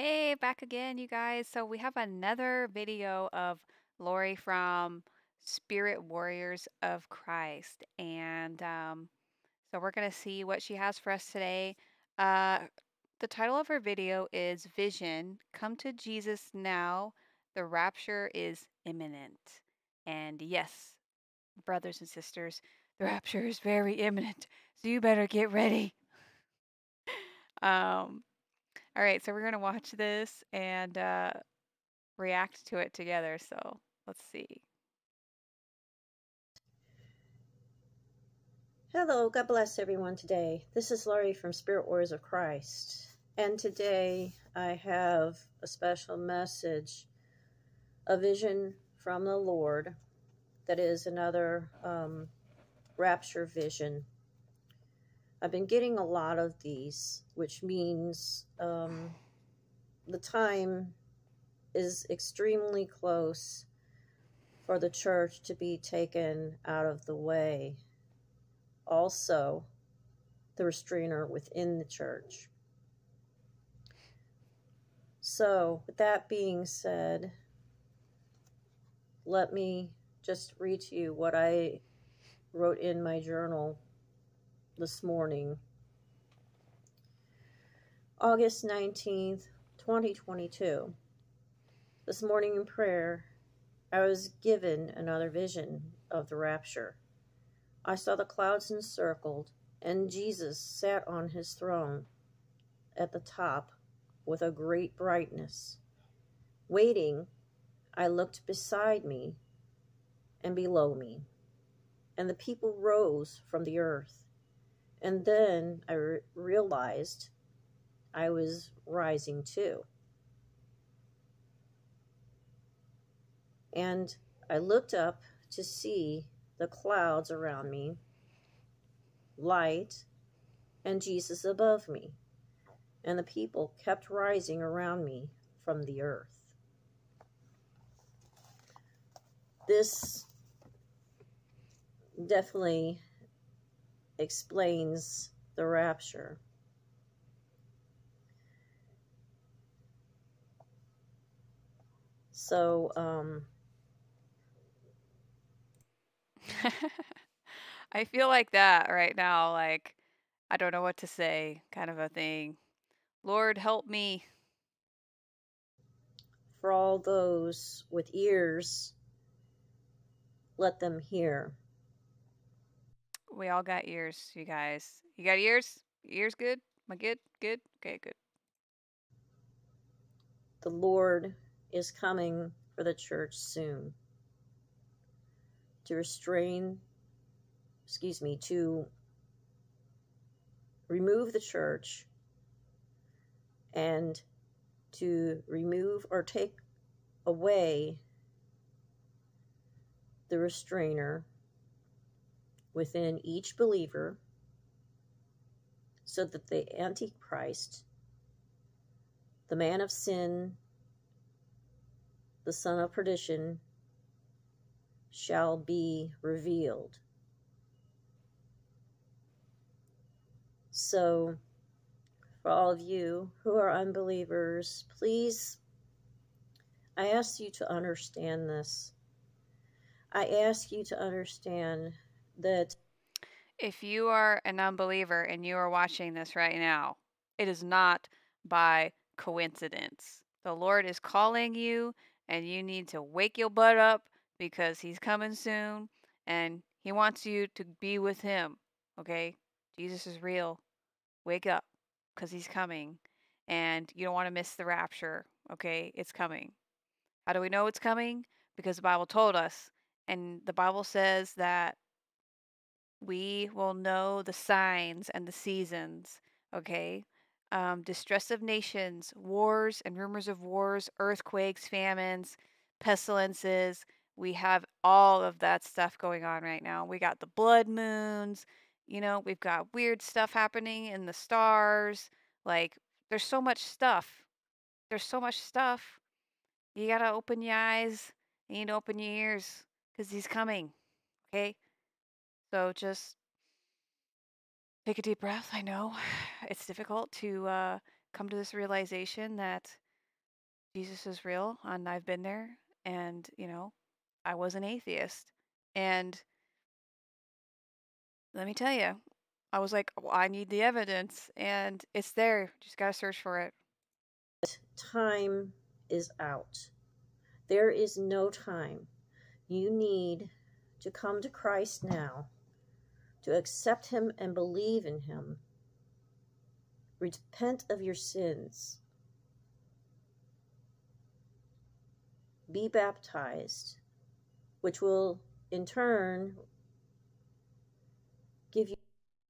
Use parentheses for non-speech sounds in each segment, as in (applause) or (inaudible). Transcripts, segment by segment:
Hey, back again, you guys. So we have another video of Lori from Spirit Warriors of Christ. And um, so we're going to see what she has for us today. Uh, the title of her video is Vision Come to Jesus Now. The rapture is imminent. And yes, brothers and sisters, the (laughs) rapture is very imminent. So you better get ready. (laughs) um, all right, so we're going to watch this and uh, react to it together. So let's see. Hello, God bless everyone today. This is Laurie from Spirit Warriors of Christ. And today I have a special message, a vision from the Lord that is another um, rapture vision. I've been getting a lot of these, which means um, the time is extremely close for the church to be taken out of the way. Also, the restrainer within the church. So, with that being said, let me just read to you what I wrote in my journal this morning. August 19th, 2022. This morning in prayer, I was given another vision of the rapture. I saw the clouds encircled, and Jesus sat on his throne at the top with a great brightness. Waiting, I looked beside me and below me, and the people rose from the earth and then I re- realized I was rising too. And I looked up to see the clouds around me, light, and Jesus above me. And the people kept rising around me from the earth. This definitely explains the rapture. So, um, (laughs) I feel like that right now. Like, I don't know what to say, kind of a thing. Lord, help me. For all those with ears, let them hear. We all got ears, you guys. You got ears? Ears good? Am I good? Good? Okay, good. The Lord is coming for the church soon to restrain, excuse me, to remove the church and to remove or take away the restrainer within each believer so that the Antichrist, the man of sin, the son of perdition, shall be revealed. So, for all of you who are unbelievers, please, I ask you to understand this. I ask you to understand that if you are an unbeliever and you are watching this right now, it is not by coincidence. The Lord is calling you, and you need to wake your butt up because He's coming soon and He wants you to be with Him. Okay? Jesus is real. Wake up because He's coming, and you don't want to miss the rapture. Okay? It's coming. How do we know it's coming? Because the Bible told us. And the Bible says that we will know the signs and the seasons, okay? Um, distress of nations, wars and rumors of wars, earthquakes, famines, pestilences. We have all of that stuff going on right now. We got the blood moons, you know, we've got weird stuff happening in the stars. Like, there's so much stuff. There's so much stuff. You gotta open your eyes and you need to open your ears because he's coming, okay? So just take a deep breath. I know (sighs) it's difficult to uh, come to this realization that Jesus is real and I've been there and, you know, I was an atheist. And let me tell you, I was like, well, I need the evidence and it's there. Just got to search for it. Time is out. There is no time. You need to come to Christ now, to accept Him and believe in Him. Repent of your sins. Be baptized, which will in turn give you.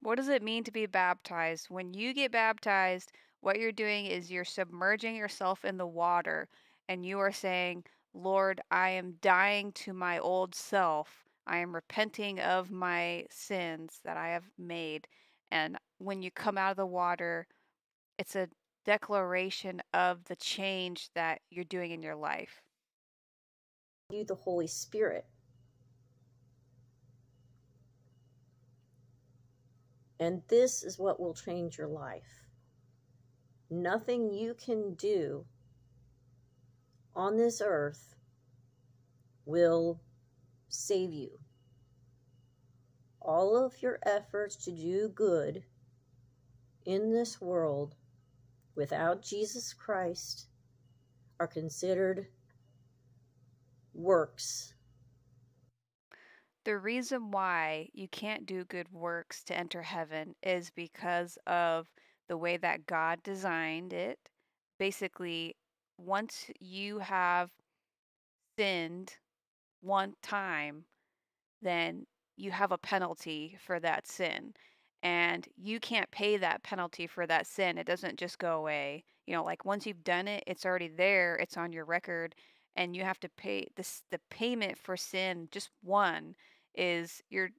What does it mean to be baptized? When you get baptized, what you're doing is you're submerging yourself in the water and you are saying, Lord, I am dying to my old self. I am repenting of my sins that I have made. And when you come out of the water, it's a declaration of the change that you're doing in your life. You, the Holy Spirit. And this is what will change your life. Nothing you can do on this earth will save you. All of your efforts to do good in this world without Jesus Christ are considered works. The reason why you can't do good works to enter heaven is because of the way that God designed it. Basically, once you have sinned one time, then you have a penalty for that sin. And you can't pay that penalty for that sin. It doesn't just go away. You know, like once you've done it, it's already there, it's on your record, and you have to pay this the payment for sin, just one, is you're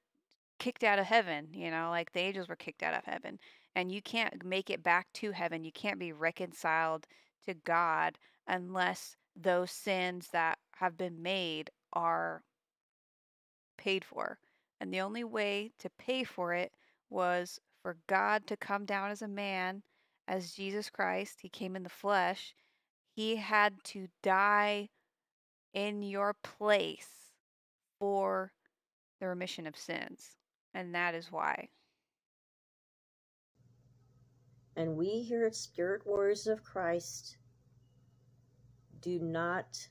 kicked out of heaven, you know, like the angels were kicked out of heaven. And you can't make it back to heaven. You can't be reconciled to God unless those sins that have been made are paid for. And the only way to pay for it was for God to come down as a man, as Jesus Christ. He came in the flesh. He had to die in your place for the remission of sins. And that is why. And we here at Spirit Warriors of Christ do not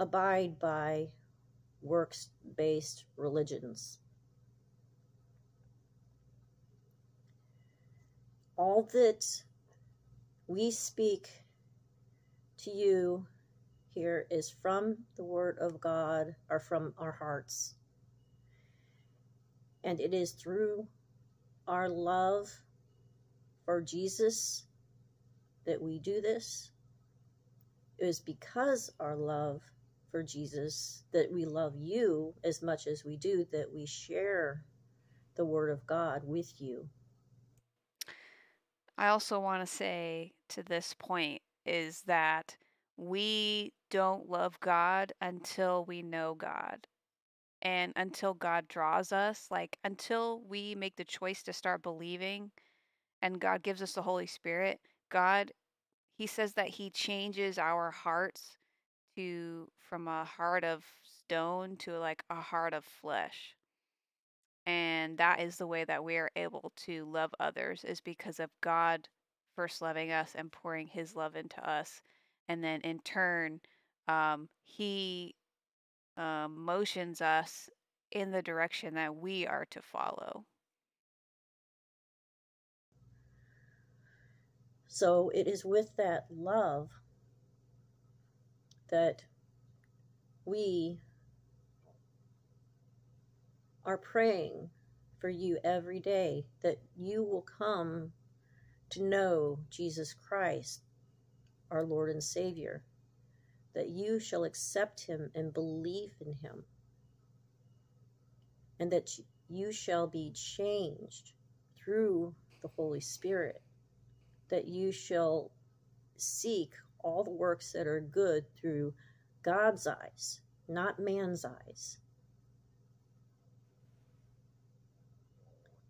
abide by works based religions. All that we speak to you here is from the Word of God or from our hearts. And it is through our love for Jesus that we do this. It is because our love for Jesus that we love you as much as we do that we share the Word of God with you. I also want to say to this point is that we don't love God until we know God and until God draws us, like until we make the choice to start believing and God gives us the Holy Spirit, God, He says that He changes our hearts to from a heart of stone to like a heart of flesh. And that is the way that we are able to love others, is because of God first loving us and pouring His love into us. And then in turn, um, He um, motions us in the direction that we are to follow. So it is with that love that we are praying for you every day that you will come to know Jesus Christ, our Lord and Savior that you shall accept him and believe in him, and that you shall be changed through the Holy Spirit, that you shall seek all the works that are good through God's eyes, not man's eyes.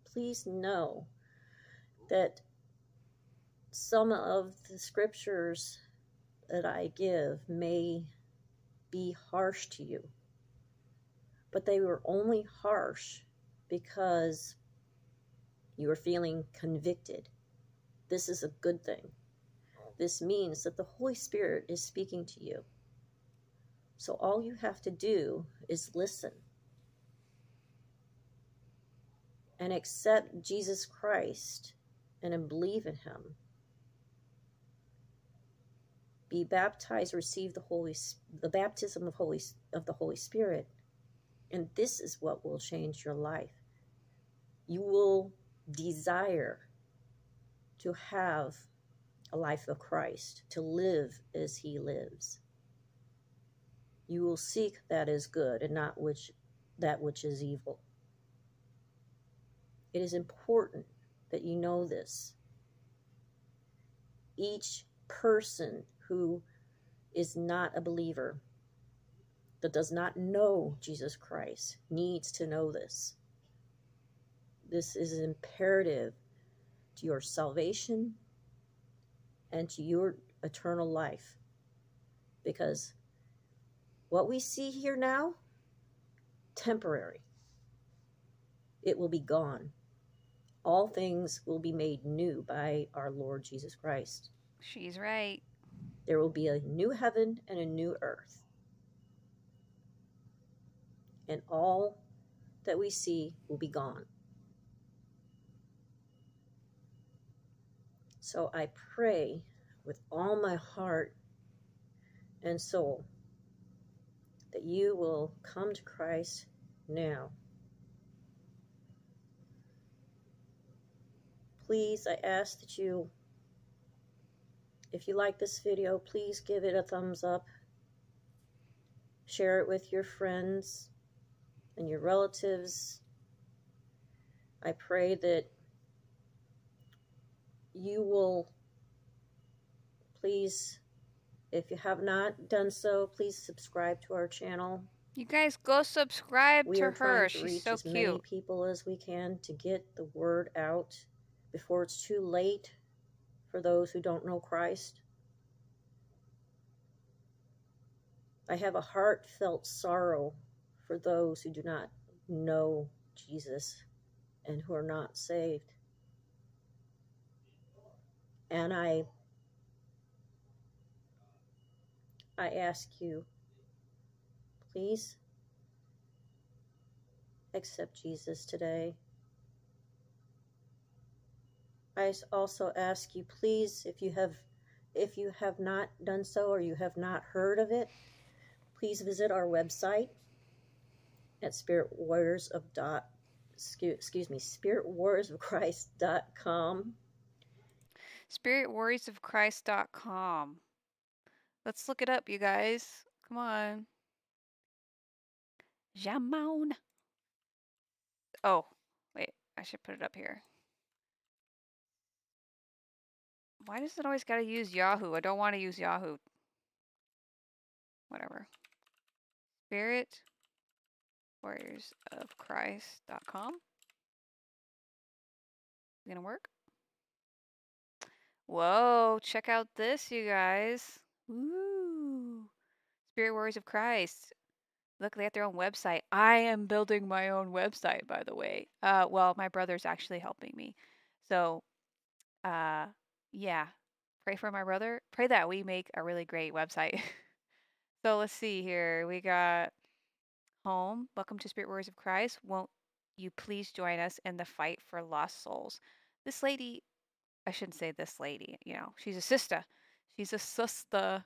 Please know that some of the scriptures that I give may be harsh to you, but they were only harsh because you are feeling convicted. This is a good thing. This means that the Holy Spirit is speaking to you. So all you have to do is listen and accept Jesus Christ and believe in him. Be baptized, receive the Holy the baptism of Holy of the Holy Spirit. And this is what will change your life. You will desire to have a life of Christ, to live as he lives. You will seek that is good and not which that which is evil. It is important that you know this. Each person who is not a believer, that does not know Jesus Christ, needs to know this. This is imperative to your salvation and to your eternal life. Because what we see here now, temporary. It will be gone all things will be made new by our Lord Jesus Christ. She's right. There will be a new heaven and a new earth. And all that we see will be gone. So I pray with all my heart and soul that you will come to Christ now please, I ask that you, if you like this video, please give it a thumbs up. Share it with your friends and your relatives. I pray that you will please, if you have not done so, please subscribe to our channel. You guys go subscribe we to are her. To She's reach so as cute. many people as we can to get the word out before it's too late for those who don't know Christ. I have a heartfelt sorrow for those who do not know Jesus and who are not saved. And I I ask you, please accept Jesus today. I also ask you, please, if you have if you have not done so or you have not heard of it, please visit our website at Spirit Warriors of dot excuse, excuse me Spirit Warriors of Christ dot com. SpiritWarriorsOfChrist.com. Let's look it up, you guys. Come on. Jamon. Oh, wait. I should put it up here. Why does it always got to use Yahoo? I don't want to use Yahoo. Whatever. Spirit Warriors of Christ.com. Gonna work? Whoa, check out this, you guys. Woo! Spirit Warriors of Christ. Look, they have their own website. I am building my own website, by the way. Uh, well, my brother's actually helping me. So, uh, yeah, pray for my brother. Pray that we make a really great website. (laughs) so let's see here. We got home. Welcome to Spirit Warriors of Christ. Won't you please join us in the fight for lost souls? This lady, I shouldn't say this lady, you know, she's a sister. She's a sister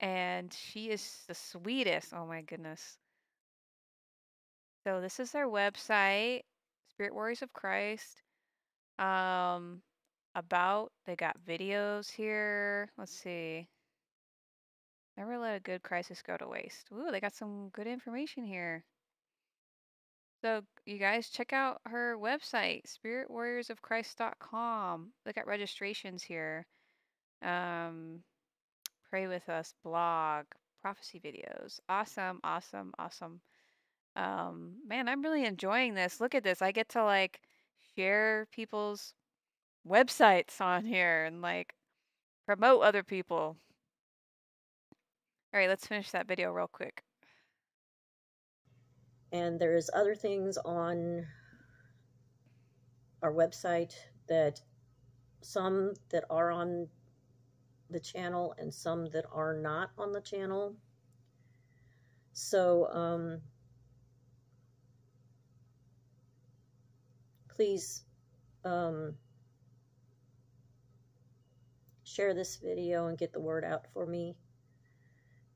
and she is the sweetest. Oh my goodness. So this is their website, Spirit Warriors of Christ. Um, about. They got videos here. Let's see. Never let a good crisis go to waste. Ooh, they got some good information here. So you guys check out her website, spiritwarriorsofchrist.com. Look at registrations here. Um, pray with us blog, prophecy videos. Awesome, awesome, awesome. Um, man, I'm really enjoying this. Look at this. I get to like share people's websites on here and like promote other people. All right, let's finish that video real quick. And there's other things on our website that some that are on the channel and some that are not on the channel. So, um, please um, share this video and get the word out for me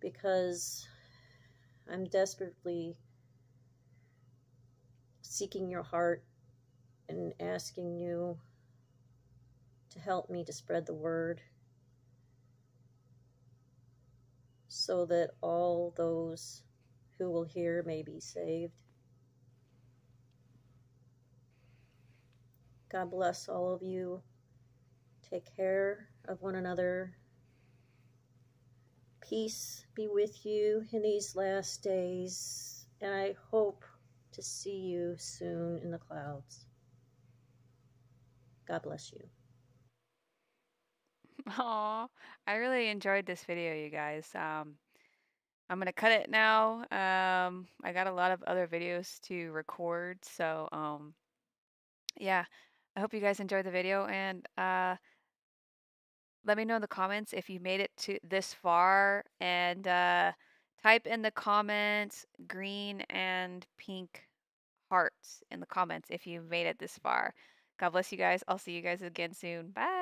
because I'm desperately seeking your heart and asking you to help me to spread the word so that all those who will hear may be saved. God bless all of you. Take care of one another. Peace be with you in these last days, and I hope to see you soon in the clouds. God bless you. (laughs) Aw, I really enjoyed this video, you guys. Um, I'm gonna cut it now. Um, I got a lot of other videos to record, so um, yeah. I hope you guys enjoyed the video and uh, let me know in the comments if you made it to this far and uh, type in the comments green and pink hearts in the comments if you made it this far. God bless you guys. I'll see you guys again soon. Bye.